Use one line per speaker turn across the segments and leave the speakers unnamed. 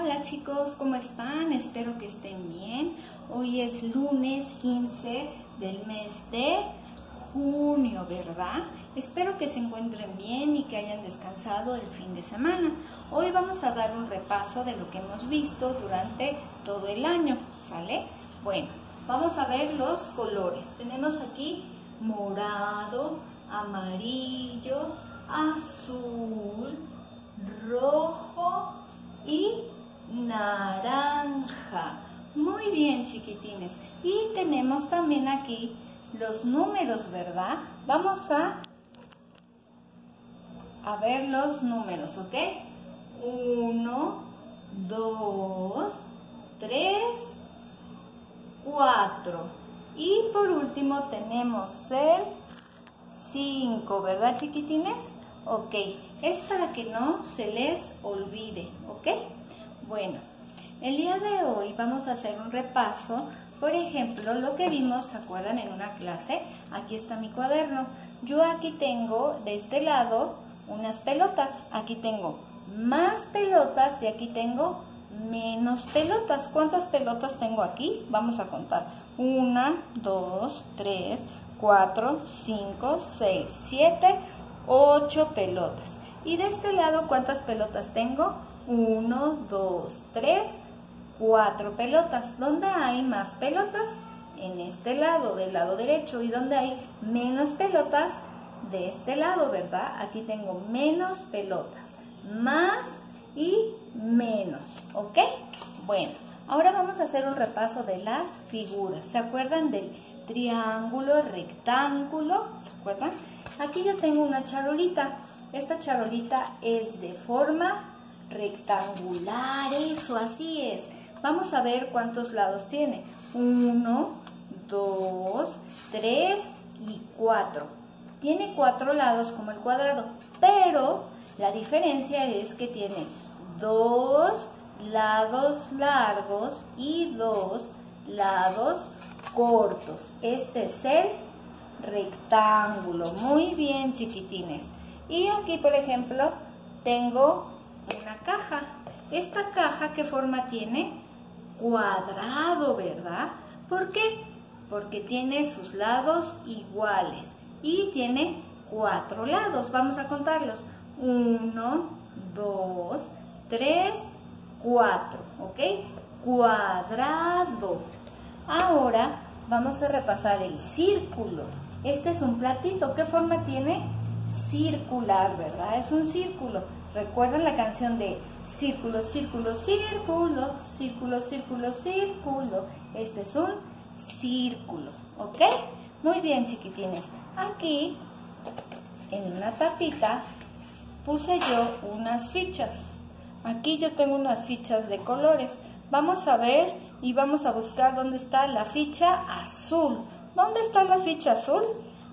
Hola chicos, ¿cómo están? Espero que estén bien. Hoy es lunes 15 del mes de junio, ¿verdad? Espero que se encuentren bien y que hayan descansado el fin de semana. Hoy vamos a dar un repaso de lo que hemos visto durante todo el año, ¿sale? Bueno, vamos a ver los colores. Tenemos aquí morado, amarillo, azul, rojo y naranja. Muy bien, chiquitines. Y tenemos también aquí los números, ¿verdad? Vamos a, a ver los números, ¿ok? Uno, dos, tres, cuatro. Y por último tenemos el 5, ¿verdad, chiquitines? Ok, es para que no se les olvide, ¿ok? Bueno, el día de hoy vamos a hacer un repaso, por ejemplo, lo que vimos, ¿se acuerdan? En una clase, aquí está mi cuaderno. Yo aquí tengo, de este lado, unas pelotas. Aquí tengo más pelotas y aquí tengo menos pelotas. ¿Cuántas pelotas tengo aquí? Vamos a contar. Una, dos, tres, cuatro, cinco, seis, siete, ocho pelotas. Y de este lado, ¿cuántas pelotas tengo? 1, 2, 3, 4 pelotas. ¿Dónde hay más pelotas? En este lado, del lado derecho. ¿Y dónde hay menos pelotas? De este lado, ¿verdad? Aquí tengo menos pelotas. Más y menos, ¿ok? Bueno, ahora vamos a hacer un repaso de las figuras. ¿Se acuerdan del triángulo, rectángulo? ¿Se acuerdan? Aquí yo tengo una charolita. Esta charolita es de forma rectangular, eso, así es. Vamos a ver cuántos lados tiene. Uno, dos, tres y cuatro. Tiene cuatro lados como el cuadrado, pero la diferencia es que tiene dos lados largos y dos lados cortos. Este es el rectángulo. Muy bien, chiquitines. Y aquí, por ejemplo, tengo una caja. Esta caja, ¿qué forma tiene? Cuadrado, ¿verdad? ¿Por qué? Porque tiene sus lados iguales y tiene cuatro lados. Vamos a contarlos. Uno, dos, tres, cuatro, ¿ok? Cuadrado. Ahora vamos a repasar el círculo. Este es un platito. ¿Qué forma tiene? Circular, ¿verdad? Es un círculo. ¿Recuerdan la canción de círculo, círculo, círculo, círculo, círculo, círculo? Este es un círculo, ¿ok? Muy bien, chiquitines. Aquí, en una tapita, puse yo unas fichas. Aquí yo tengo unas fichas de colores. Vamos a ver y vamos a buscar dónde está la ficha azul. ¿Dónde está la ficha azul?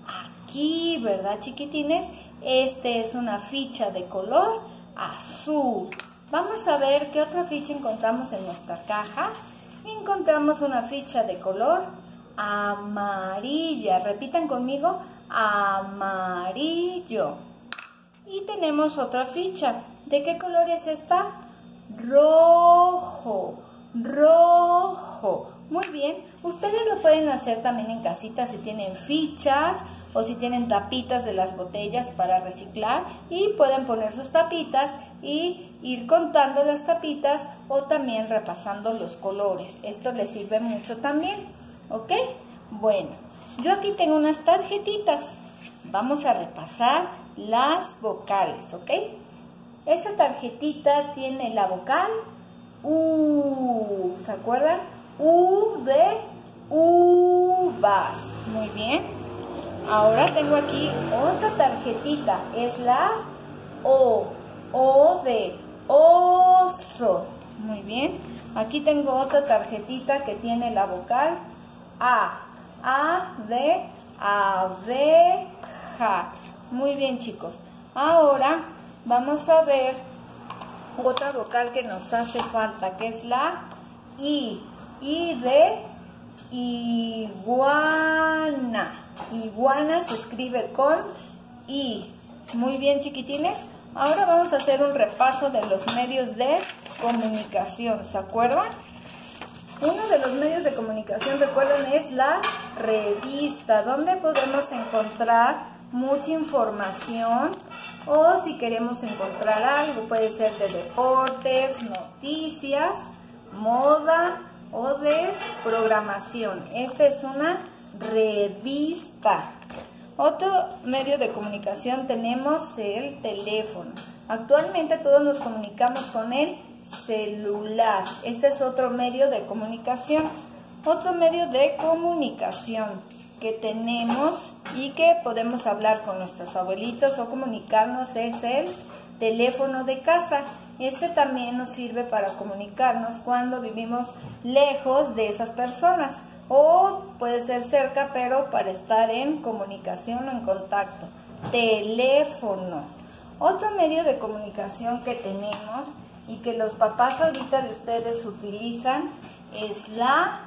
Aquí, ¿verdad, chiquitines? Este es una ficha de color azul. Vamos a ver qué otra ficha encontramos en nuestra caja. Encontramos una ficha de color amarilla. Repitan conmigo, amarillo. Y tenemos otra ficha. ¿De qué color es esta? Rojo, rojo. Muy bien, ustedes lo pueden hacer también en casita si tienen fichas o si tienen tapitas de las botellas para reciclar y pueden poner sus tapitas y ir contando las tapitas o también repasando los colores. Esto les sirve mucho también, ¿ok? Bueno, yo aquí tengo unas tarjetitas. Vamos a repasar las vocales, ¿ok? Esta tarjetita tiene la vocal U, ¿se acuerdan? U de uvas. Muy bien. Ahora tengo aquí otra tarjetita. Es la O. O de oso. Muy bien. Aquí tengo otra tarjetita que tiene la vocal A. A de abeja. Muy bien, chicos. Ahora vamos a ver otra vocal que nos hace falta, que es la I. Y de iguana. Iguana se escribe con I. Muy bien, chiquitines. Ahora vamos a hacer un repaso de los medios de comunicación, ¿se acuerdan? Uno de los medios de comunicación, recuerden, es la revista, donde podemos encontrar mucha información o si queremos encontrar algo, puede ser de deportes, noticias, moda o de programación. Esta es una revista. Otro medio de comunicación tenemos el teléfono. Actualmente todos nos comunicamos con el celular. Este es otro medio de comunicación. Otro medio de comunicación que tenemos y que podemos hablar con nuestros abuelitos o comunicarnos es el teléfono de casa. Este también nos sirve para comunicarnos cuando vivimos lejos de esas personas o puede ser cerca, pero para estar en comunicación o en contacto. Teléfono. Otro medio de comunicación que tenemos y que los papás ahorita de ustedes utilizan es la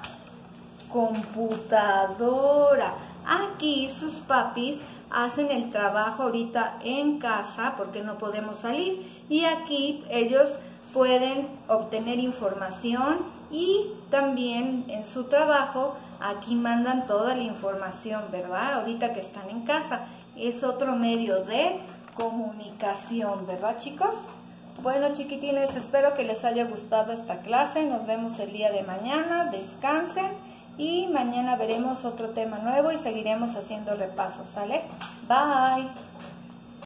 computadora. Aquí sus papis hacen el trabajo ahorita en casa porque no podemos salir y aquí ellos pueden obtener información y también en su trabajo aquí mandan toda la información, ¿verdad? Ahorita que están en casa. Es otro medio de comunicación, ¿verdad chicos? Bueno chiquitines, espero que les haya gustado esta clase. Nos vemos el día de mañana. Descansen y mañana veremos otro tema nuevo y seguiremos haciendo repasos, ¿sale? Bye.